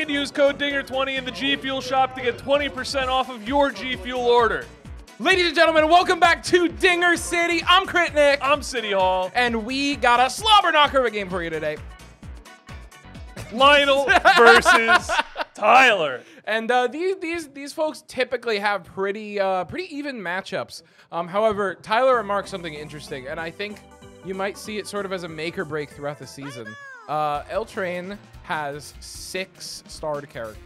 can use code DINGER20 in the G Fuel shop to get 20% off of your G Fuel order. Ladies and gentlemen, welcome back to Dinger City. I'm Crit Nick, I'm City Hall. and we got a slobber knocker of a game for you today. Lionel versus Tyler. And uh, these these these folks typically have pretty uh, pretty even matchups. Um, however, Tyler remarked something interesting, and I think you might see it sort of as a make or break throughout the season. Uh, L Train has six starred characters.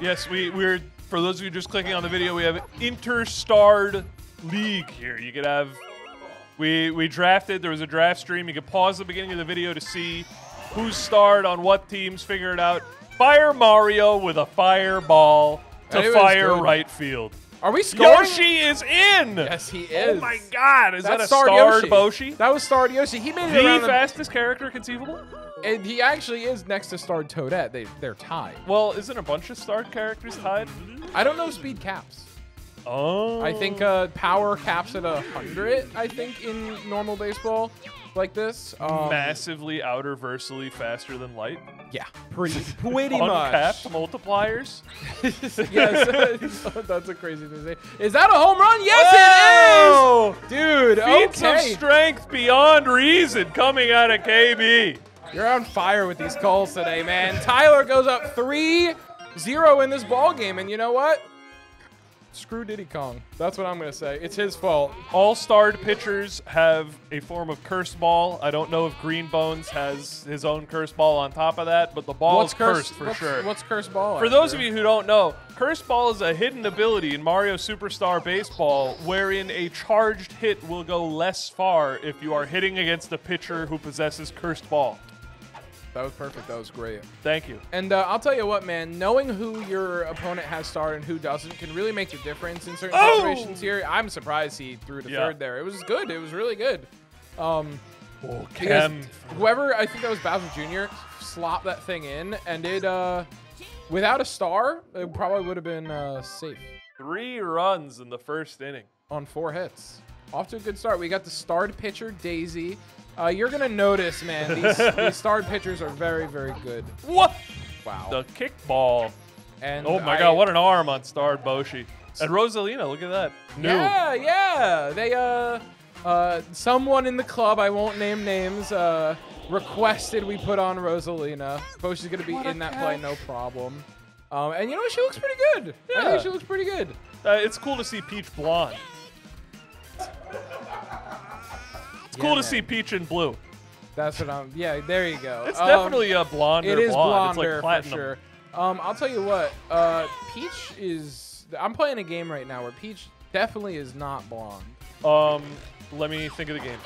Yes, we, we're, for those of you just clicking on the video, we have Interstarred League here. You could have, we, we drafted, there was a draft stream. You could pause the beginning of the video to see who's starred on what teams, figure it out. Fire Mario with a fireball to fire good. right field. Are we scoring? Yoshi is in! Yes, he is. Oh my god, is That's that a starred starred Yoshi. Boshi? That was starred Yoshi. He made it The around fastest character conceivable? and he actually is next to starred Toadette. They they're tied. Well, isn't a bunch of starred characters tied? I don't know speed caps. Oh. I think uh, power caps at a hundred. I think in normal baseball, like this. Um, massively outer versally faster than light. Yeah, pretty pretty Uncapped much. multipliers. yes, that's a crazy thing to say. Is that a home run? Yes, it is, dude. Feats okay, of strength beyond reason coming out of KB. you're on fire with these calls today, man. Tyler goes up 3-0 in this ball game, and you know what? Screw Diddy Kong. That's what I'm gonna say. It's his fault. All starred pitchers have a form of curse ball. I don't know if Green Bones has his own curse ball on top of that, but the ball what's is cursed for what's, sure. What's curse ball? For those of you who don't know, Curse Ball is a hidden ability in Mario Superstar Baseball wherein a charged hit will go less far if you are hitting against a pitcher who possesses Cursed Ball. That was perfect. That was great. Thank you. And uh, I'll tell you what, man, knowing who your opponent has starred and who doesn't can really make the difference in certain Oh! situations here. I'm surprised he threw to Yeah. third there. It was good. It was really good. Um, Oh, whoever, I think that was Bowser Jr., slopped that thing in, and it, uh, without a star, it probably would have been uh, safe Three runs in the first inning. on four hits. Off to a good start. We got the starred pitcher, Daisy. Uh, you're going to notice, man, these, these starred pitchers are very, very good. What? Wow. The kickball. and Oh my I- god, what an arm on Starred Boshi. And Rosalina, look at that. New. Yeah, yeah. They uh uh someone in the club, I won't name names, uh requested we put on Rosalina. Boshi's gonna be What in that play, no problem. Um, and you know she looks pretty good. Yeah. I think she looks pretty good. Uh, it's cool to see Peach blonde. It's cool Yeah, to man. see Peach in blue. That's what I'm. Yeah, there you go. It's Um, definitely a blonde It or is blonde. blonder it's like for sure. Um, I'll tell you what. Uh, Peach is. I'm playing a game right now where Peach definitely is not blonde. Um, let me think of the game.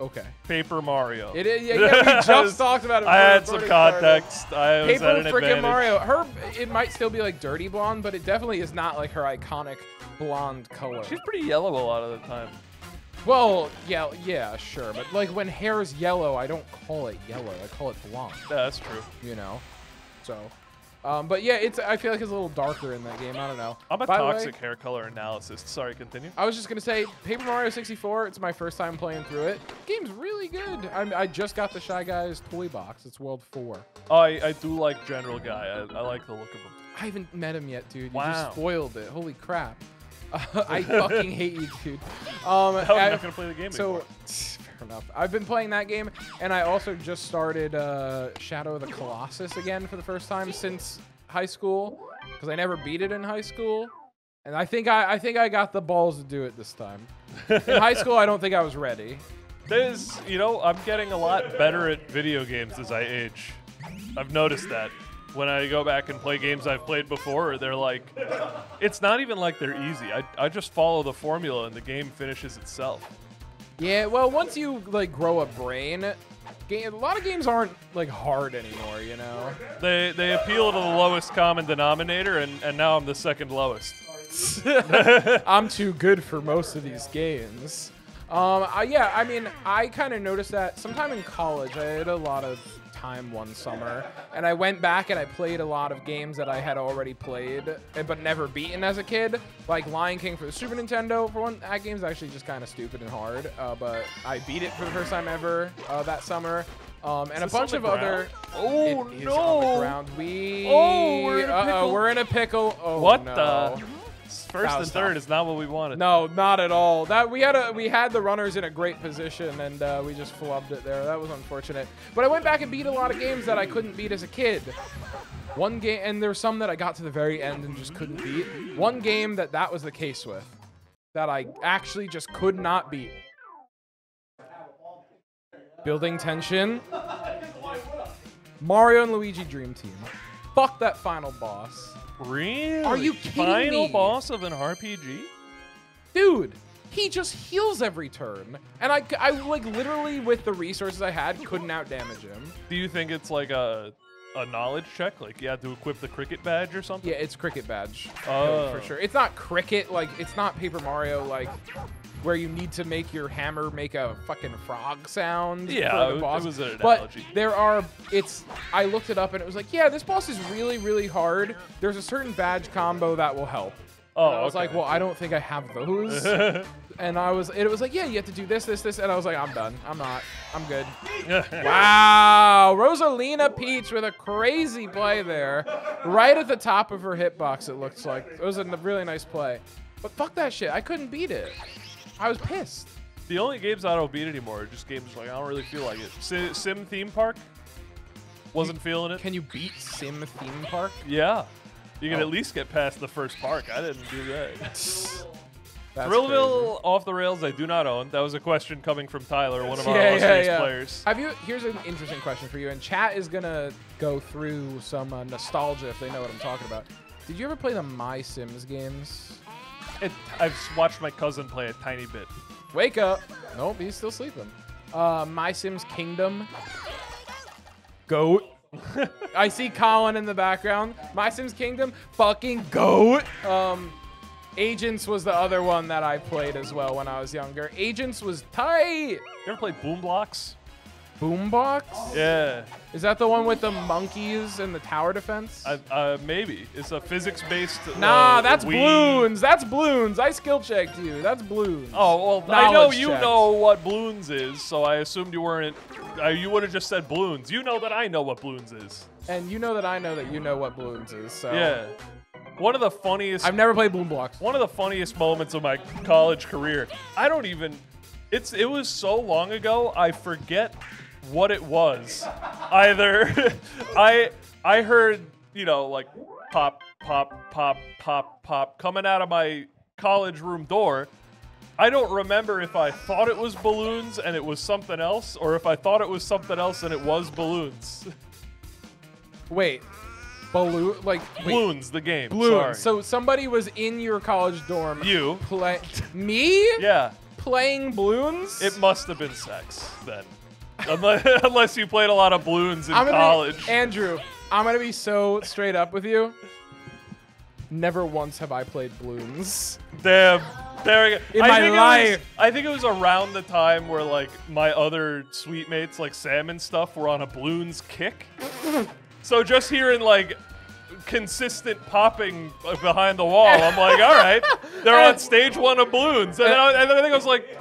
Okay. Paper Mario. It is. Yeah, yeah we just talked about it. I had some context. I was Paper at an freaking advantage. Mario. Her, it might still be like dirty blonde, but it definitely is not like her iconic blonde color. She's pretty yellow a lot of the time. Well, yeah, yeah, sure, but like when hair is yellow, I don't call it yellow. I call it blonde. Yeah, that's true. You know, so. Um, but yeah, it's. I feel like it's a little darker in that game. I don't know. I'm a By the way, toxic hair color analysis. Sorry, continue. I was just gonna say, Paper Mario 64. It's my first time playing through it. Game's really good. I'm, I just got the Shy Guys toy box. It's World Four. Oh, I, I do like General Guy. I, I like the look of him. I haven't met him yet, dude. You Wow. just spoiled it. Holy crap. I fucking hate you, dude. Um, I'm not gonna play the game so, anymore. fair enough. I've been playing that game, and I also just started uh, Shadow of the Colossus again for the first time since high school, because I never beat it in high school. And I think I, I think I got the balls to do it this time. In high school, I don't think I was ready. There's, you know, I'm getting a lot better at video games as I age. I've noticed that. When I go back and play games I've played before, they're like, it's not even like they're easy. I, I just follow the formula and the game finishes itself. Yeah, well, once you like grow a brain, game, a lot of games aren't like hard anymore. You know. They they appeal to the lowest common denominator, and, and now I'm the second lowest. I'm too good for most of these games. Um, I, yeah, I mean, I kind of noticed that sometime in college, I had a lot of time one summer, and I went back and I played a lot of games that I had already played, eh, but never beaten as a kid, like Lion King for the Super Nintendo. For one, that game's actually just kind of stupid and hard, uh, but I beat it for the first time ever uh, that summer. Um, and a bunch of other. Oh, It is on the no. ground. We Oh. Uh-oh, pickle. we're in a pickle. Oh what no. the? First and third tough. is not what we wanted. No, not at all. That we had a we had the runners in a great position and uh, we just flubbed it there. That was unfortunate. But I went back and beat a lot of games that I couldn't beat as a kid. One game, and there's some that I got to the very end and just couldn't beat. One game that that was the case with, that I actually just could not beat. Building tension. Mario and Luigi Dream Team. Fuck that final boss. Really? Are you kidding Final me? boss of an RPG? dude he just heals every turn and I, I like literally with the resources i had couldn't out damage him Do you think it's like a a knowledge check? Like you had to equip the cricket badge or something? yeah it's cricket badge Oh. for sure it's not cricket like it's not paper mario like where you need to make your hammer make a fucking frog sound Yeah, the it was an analogy. but there are it's i looked it up and it was like yeah this boss is really really hard there's a certain badge combo that will help Oh, And I was okay. like, well, I don't think I have those. and I was, it was like, yeah, you have to do this, this, this. And I was like, I'm done. I'm not. I'm good. wow. Rosalina Peach with a crazy play there. Right at the top of her hitbox, it looks like. It was a really nice play. But fuck that shit. I couldn't beat it. I was pissed. the only games I don't beat anymore are just games like I don't really feel like it. Sim, Sim theme park. Wasn't feeling it. Can you beat Sim Theme Park? Yeah. You can Oh. at least get past the first park. I didn't do that. That's Thrillville off the rails, I do not own. That was a question coming from Tyler, one of our Yeah, yeah, yeah. players. Have you? Here's an interesting question for you. And chat is gonna go through some uh, nostalgia if they know what I'm talking about. Did you ever play the MySims games? It, I've watched my cousin play a tiny bit. Wake up. Nope, he's still sleeping. Uh, MySims Kingdom. Goat. I see Colin in the background. MySims Kingdom. Fucking goat. Um, Agents was the other one that I played as well when I was younger. Agents was tight. You ever play Boom Blox? Boombox? Yeah. Is that the one with the monkeys and the tower defense? I, uh, maybe. It's a physics-based. nah, uh, that's Wii- balloons. That's balloons. I skill checked you. That's balloons. Oh well, I know you checks. know what balloons is, so I assumed you weren't. Uh, you would have just said balloons. You know that I know what balloons is. And you know that I know that you know what balloons is. So Yeah. One of the funniest. I've never played Boom Blox. one of the funniest moments of my college career. I don't even. It's it was so long ago. I forget what it was. Either I I heard you know like pop pop pop pop pop coming out of my college room door. I don't remember if I thought it was balloons and it was something else, or if I thought it was something else and it was balloons. Wait, balloon like wait, balloons, the game. balloons. Sorry. So somebody was in your college dorm. you. play me Yeah. playing balloons. It must have been sex then. Unless, unless you played a lot of balloons in I'm college. Be, Andrew, I'm gonna be so straight up with you. Never once have I played balloons. Damn. There we go. In I my think It was, life. I think it was around the time where like my other sweet mates, like Sam and stuff, were on a balloons kick. so just hearing like consistent popping behind the wall, I'm like, all right, they're on stage one of balloons, and I, and then I think I was like.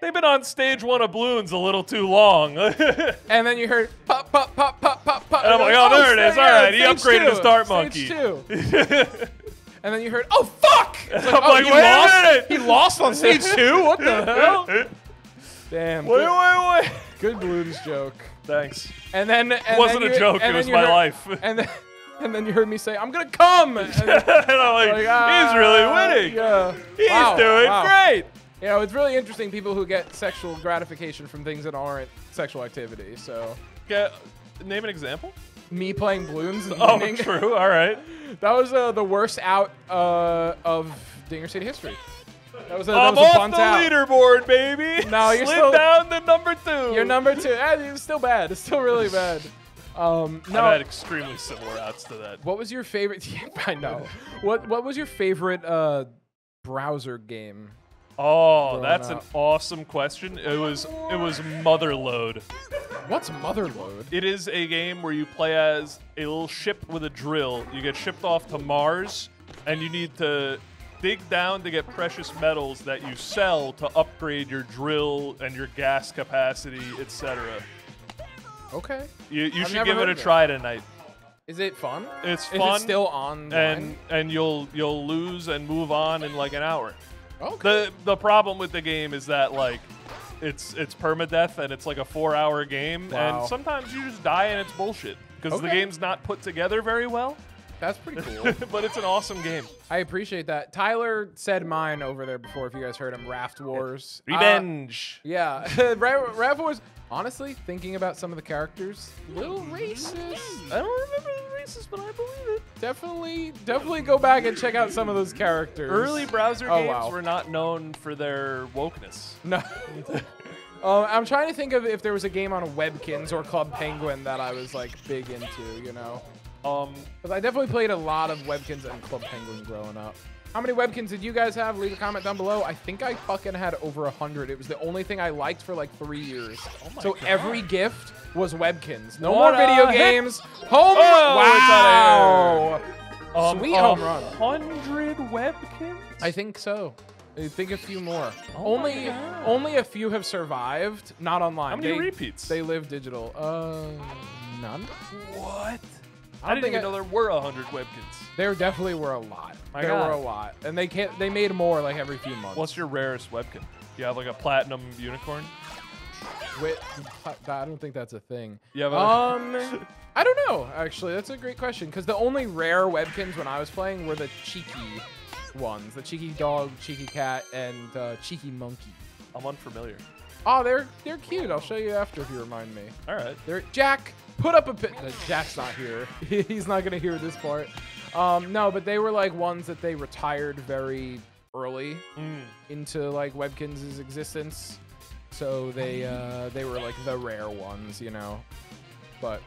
They've been on stage one of balloons a little too long. and then you heard pop, pop, pop, pop, pop, pop. And I'm like, oh, there it is. All yeah, right, he upgraded his dart stage monkey. two. and then you heard, oh fuck! It's like, I'm oh, like, he wait a minute. He lost on stage two. What the hell? Damn. Wait, good, wait, wait. good balloons joke. Thanks. And then and It wasn't then a joke. It was my heard- life. And then and then you heard me say, I'm gonna come. And then, and I'm like, like, ah, he's really winning. Yeah. He's Wow, doing wow. great. You know, it's really interesting people who get sexual gratification from things that aren't sexual activity. So Get, name an example. me playing balloons and Oh, winning, true. All right. that was uh, the worst out uh, of Dinger City history. That was a, that I'm was a off the out. leaderboard, baby. No, you're Slid still- down to number two. You're number two. Eh, it's still bad. It's still really bad. Um, no. I've had extremely similar outs to that. What was your favorite? Yeah, I know. What What was your favorite uh, browser game? Oh, that's an awesome question. It was it was Motherload. What's Motherload? It is a game where you play as a little ship with a drill. You get shipped off to Mars, and you need to dig down to get precious metals that you sell to upgrade your drill and your gas capacity, etc. Okay. You, you should give it a of it. try tonight. Is it fun? It's Is fun. it still on? and and you'll you'll lose and move on in like an hour. Okay. The the problem with the game is that like it's it's permadeath and it's like a four hour game Wow. and sometimes you just die and it's bullshit because the game's not put together very well. That's pretty cool. but it's an awesome game. I appreciate that. Tyler said mine over there before. If you guys heard him, Raft Wars. Uh, Revenge. yeah, Raft Wars. Honestly, thinking about some of the characters, little racist. I don't remember the races, but I believe it. Definitely, definitely go back and check out some of those characters. Early browser Oh, games wow. were not known for their wokeness. No. Uh, I'm trying to think of if there was a game on Webkinz or Club Penguin that I was like big into, you know. Um, Because I definitely played a lot of Webkinz and Club Penguin growing up. How many Webkinz did you guys have? Leave a comment down below. I think I fucking had over a hundred. It was the only thing I liked for like three years. my so God. every gift was Webkins. No What more video hit. games. Home. Oh, wow. um, Sweet home run. Hundred webkinz. I think so. I think a few more. Oh only, only a few have survived. Not online. How many They- repeats? They live digital. Uh, none. what? I I, don't didn't think even I- know there were a hundred webkinz. There definitely were a lot. My there God. were a lot, and they can't. They made more like every few months. What's your rarest webkin? You have like a platinum unicorn. Wait, I don't think that's a thing. You have a Um, I don't know. Actually, that's a great question because the only rare webkinz when I was playing were the cheeky ones, the cheeky dog, cheeky cat, and uh, cheeky monkey. I'm unfamiliar. Oh, they're they're cute. I'll show you after if you remind me. All right. They're Jack. Put up a pit. Jack's not here. He's not gonna hear this part. Um, no, but they were like ones that they retired very early Mm. into like Webkinz' existence. So they uh, they were like the rare ones, you know. But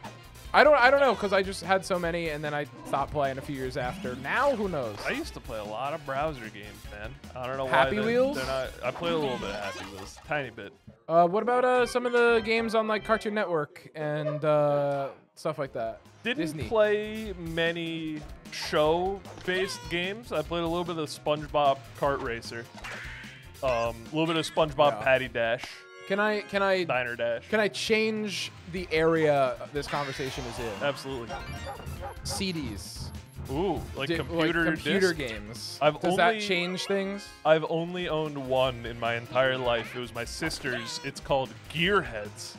I don't I don't know because I just had so many and then I stopped playing a few years after. Now who knows? I used to play a lot of browser games, man. I don't know why. Happy they're- Wheels? They're not. I play a little bit of Happy Wheels, tiny bit. Uh, what about uh, some of the games on like Cartoon Network and uh, stuff like that? Didn't Disney. play many show-based games. I played a little bit of SpongeBob Kart Racer, um, a little bit of SpongeBob Yeah. Patty Dash, Can I can I Diner Dash. can I change the area this conversation is in? Absolutely. CDs. Ooh, like Di- computer like computer disc? games. I've Does that change things? I've only owned one in my entire life. It was my sister's. It's called Gearheads.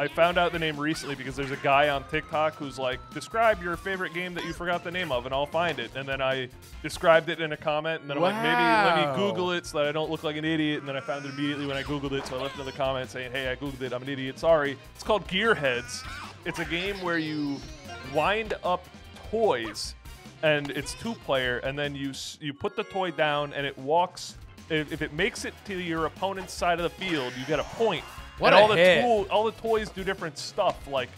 I found out the name recently because there's a guy on TikTok who's like, describe your favorite game that you forgot the name of, and I'll find it. And then I described it in a comment, and then I'm like, maybe let me Google it so that I don't look like an idiot. And then I found it immediately when I Googled it, so I left another comment saying, hey, I Googled it, I'm an idiot, sorry. It's called Gearheads. It's a game where you wind up toys, and it's two player, and then you you put the toy down, and it walks. If, if it makes it to your opponent's side of the field, you get a point. What and all the tool, all the toys do different stuff, like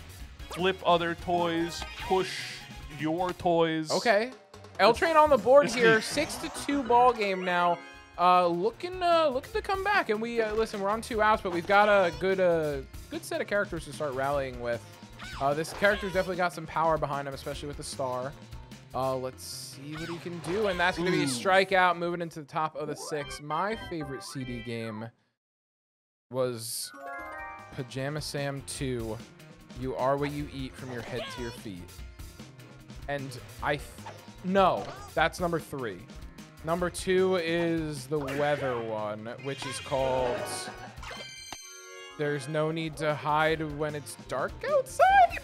flip other toys, push your toys. Okay. L Train on the board it's here. neat. Six to two ball game now. Uh, looking uh, looking to come back, and we uh, listen. We're on two outs, but we've got a good uh, good set of characters to start rallying with. Uh, this character's definitely got some power behind him, especially with the star. Uh, let's see what he can do, and that's going to be a strikeout, moving into the top of the six. My favorite CD game was Pajama Sam 2. You are what you eat from your head to your feet. And I, th- no, that's number three. Number two is the weather one, which is called There's No Need to Hide When It's Dark Outside?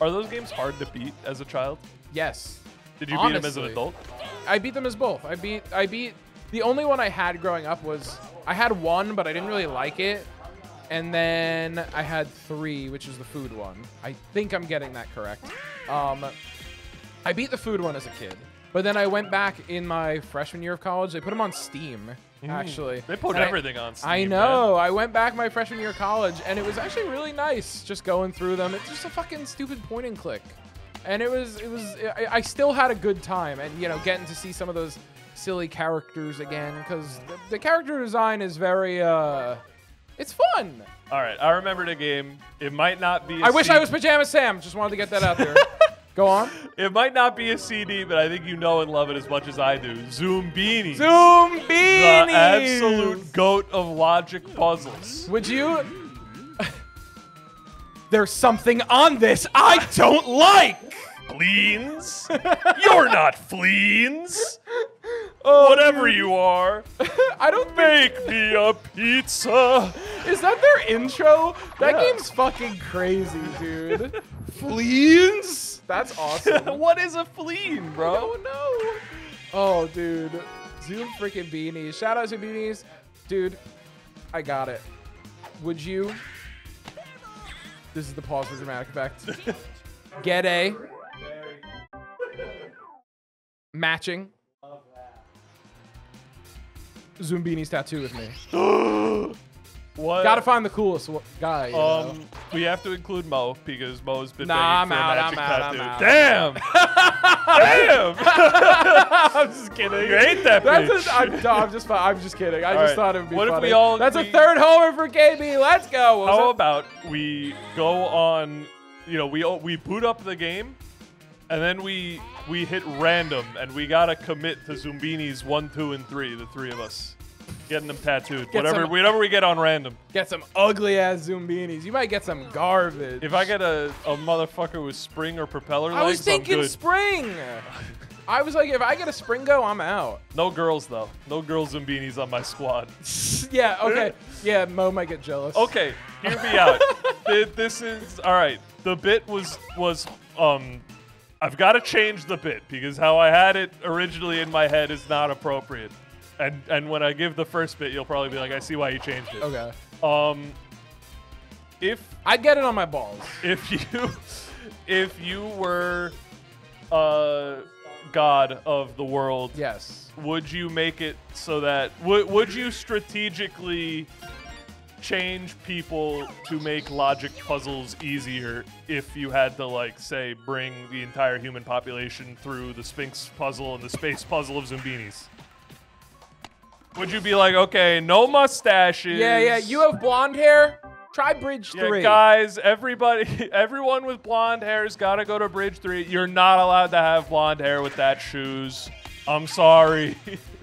Are those games hard to beat as a child? Yes. Did you beat them as an adult? I beat them as both. I beat I beat the only one I had growing up was I had one, but I didn't really like it. And then I had three, which is the food one. I think I'm getting that correct. Um, I beat the food one as a kid, but then I went back in my freshman year of college. They put them on Steam, actually. They put And I- everything on Steam. I man. know. I went back my freshman year of college, and it was actually really nice just going through them. It's just a fucking stupid point and click, and it was it was. I, I still had a good time, and you know, getting to see some of those silly characters again because the, the character design is very uh, it's fun. All right, I remembered a game. It might not be. I wish I was Pajama Sam. Just wanted to get that out there. Go on. It might not be a CD, but I think you know and love it as much as I do. Zoombini. Zoom Beanies. The beanies. absolute goat of logic puzzles. Would you? There's something on this I don't like. spleens. You're not fleens. Oh, Whatever you are, I don't think make me a pizza. is that their intro. That Yeah. game's fucking crazy, dude. Fleens? That's awesome. what is a fleen, bro? Oh no. Oh, dude. Zoom freaking beanies. Shout out to beanies. Dude, I got it. Would you? This is the pause for dramatic effect. Get a matching Zoombinis tattoo with me. What? Gotta find the coolest guy. You know? Um, we have to include Mo because Mo's been Nah, I'm out, I'm out, tattoo. I'm out. Damn! Damn! I'm just kidding. You hate that That's bitch. a, I'm, no, I'm just, I'm just kidding. I All just right. thought it would be What if we all- That's we- a third homer for KB. Let's go. How it? about we go on? You know, we we boot up the game, and then we we hit random, and we gotta commit to Zoombinis one, two, and three. The three of us getting them tattooed. Get whatever, some- whatever we get on random. Get some ugly ass Zoombinis. You might get some garbage. If I get a, a motherfucker with spring or propeller legs, I was thinking spring. I was like, if I get a spring go, I'm out. no girls though. No girls Zoombinis on my squad. yeah. Okay. Yeah. Mo might get jealous. Okay, hear me out. This is all right. The bit was was um. I've got to change the bit because how I had it originally in my head is not appropriate. And and when I give the first bit, you'll probably be like, I see why you changed it. Okay. Um. If I'd get it on my balls. if you if you were uh god of the world Yes. would you make it so that would would you strategically change people to make logic puzzles easier if you had to like say bring the entire human population through the Sphinx puzzle and the space puzzle of Zoombinis? Would you be like, okay, no mustaches? Yeah. Yeah. You have blonde hair. Try bridge yeah, three. guys, everybody, everyone with blonde hair's got to go to Bridge 3. You're not allowed to have blonde hair with that shoes. I'm sorry.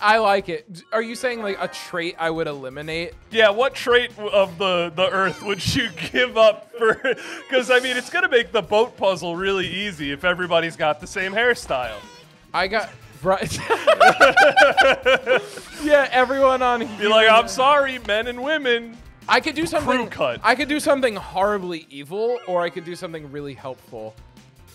I like it. Are you saying like a trait I would eliminate? Yeah, what trait of the the Earth would you give up for? Because I mean, it's gonna make the boat puzzle really easy if everybody's got the same hairstyle. I got right. yeah. Everyone on. here. Be like, I'm sorry, men and women. I could do something. Crew cut. I could do something horribly evil, or I could do something really helpful.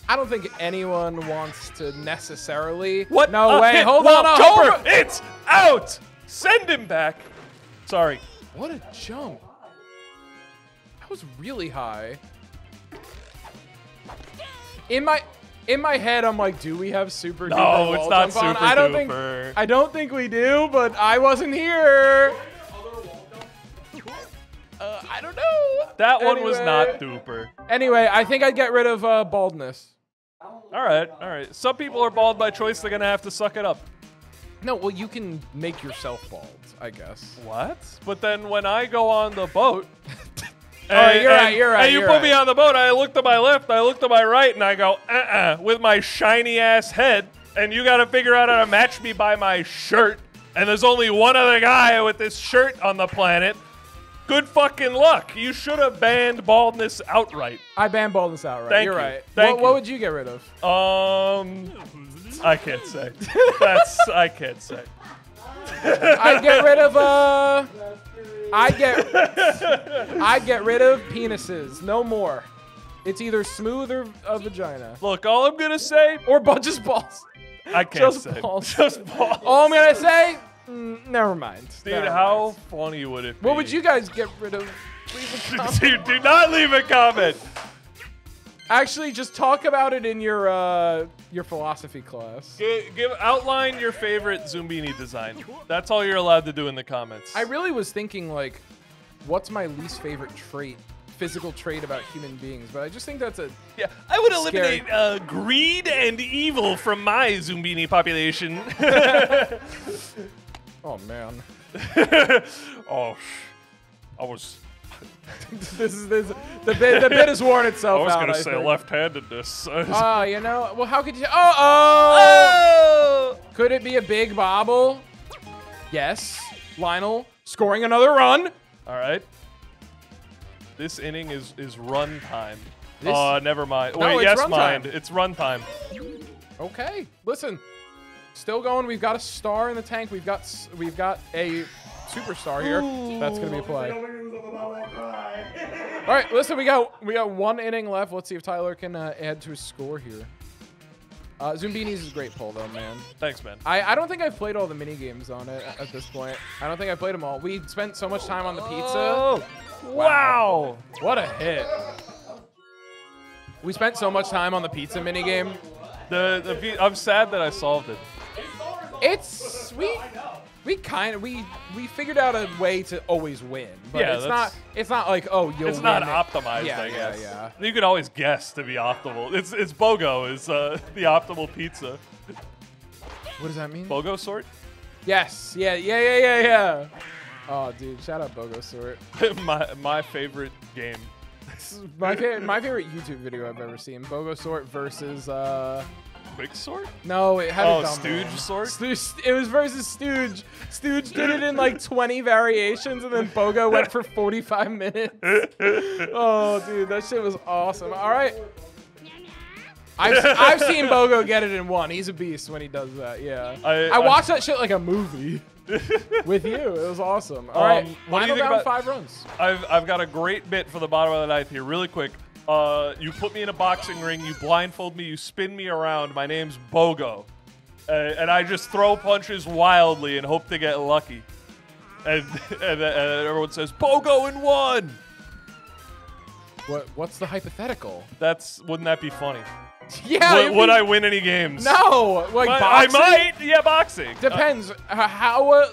I don't think anyone wants to necessarily. What? No a way. Hold on. hold it's out. Send him back. Sorry. What a jump. That was really high. In my in my head, I'm like, do we have super No, duper it's not jump on? super I don't duper. think I don't think we do, but I wasn't here. Uh, I don't know. That one was not duper. Anyway, I think I'd get rid of uh, baldness. All right, all right. Some people are bald by choice. They're gonna have to suck it up. No, well, you can make yourself bald, I guess. What? But then when I go on the boat. All right, you're right, you're right, And you put me on the boat. I look to my left, I look to my right, and I go, uh uh, with my shiny ass head. And you got to figure out how to match me by my shirt. And there's only one other guy with this shirt on the planet. Good fucking luck. You should have banned baldness outright. I banned baldness outright. Thank You're you. right. Thank what, what would you get rid of? Um, I can't say. That's I can't say. I'd get rid of uh I get I get rid of penises. No more. It's either smooth or a vagina. Look, all I'm gonna say, Or bu- just balls. I can't Just say. balls. Just balls. All I'm gonna say, mm, never mind. Dude, Never how mind. funny would it be? What would you guys get rid of? Leave a comment. Dude, do not leave a comment. Actually, just talk about it in your uh your philosophy class. Give, give outline your favorite Zoombini design. That's all you're allowed to do in the comments. I really was thinking like, what's my least favorite trait, physical trait about human beings? But I just think that's a yeah, I would Scary. eliminate uh, greed and evil from my Zoombini population. oh man. oh, I was this is this the bit the bit has worn itself. out. I was out. gonna I say think. left-handedness. Oh, you know. Well, how could you? Oh, oh. oh! Could it be a big bobble? Yes. Lionel scoring another run. All right. This inning is is run time. This- Oh, never mind. No, Wait, yes, mind. It's runtime. Okay, listen, still going. We've got a star in the tank. We've got we've got a superstar here. That's gonna be a play. All right, listen, we got we got one inning left. Let's see if Tyler can uh, add to his score here. Uh, Zoombinis is a great pull though, man. Thanks, man. I, I don't think I've played all the mini games on it at this point. I don't think I've played them all. We spent so much time on the pizza. Oh, wow. What a hit! We spent so much time on the pizza mini game. The, the I'm sad that I solved it. It's we we kind of we we figured out a way to always win, but Yeah, it's not it's not like oh you'll It's not it. optimized, Yeah, I yeah, guess. yeah. You can always guess to be optimal. It's it's BOGO is uh, the optimal pizza. What does that mean? BOGO sort? yes, yeah, yeah, yeah, yeah, yeah. Oh, dude, shout out Bogo Sort. my my favorite game. My favorite my favorite YouTube video I've ever seen. Bogo Sort versus uh Quick sort? no, it had Oh, a dumb Stooge name. Sort? Stooge, it was versus Stooge. Stooge did it in like 20 variations, and then Bogo went for 45 minutes. Oh, dude, that shit was awesome. All right. I've, I've seen Bogo get it in one. He's a beast when he does that. Yeah. I- I, I- watched that shit like a movie with you. It was awesome. All right. Um, what do you think about- five runs. I've, I've got a great bit for the bottom of the ninth here, really quick. Uh, you put me in a boxing ring, you blindfold me, you spin me around. My name's Bogo. Uh, and I just throw punches wildly and hope to get lucky. And, and, and everyone says, Bogo in one! What What's the hypothetical? That's wouldn't that be funny? Yeah. would, be- I win any games? No. Like I, I might. Yeah, boxing. Depends. H- How uh,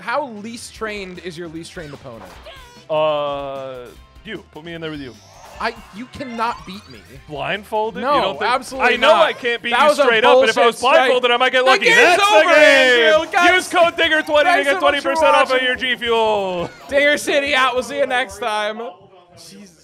how least trained is your least trained opponent? Uh, you put me in there with you. I you cannot beat me. Blindfolded? No, you don't think? absolutely I know not. I can't beat That you straight up, but if I was bullshit strike. blindfolded, I might get The lucky. game's That's over, the game. Guys, Use code DINGER20 to get so much for 20% off of your G Fuel. Dinger City out. We'll see you next time. Jesus.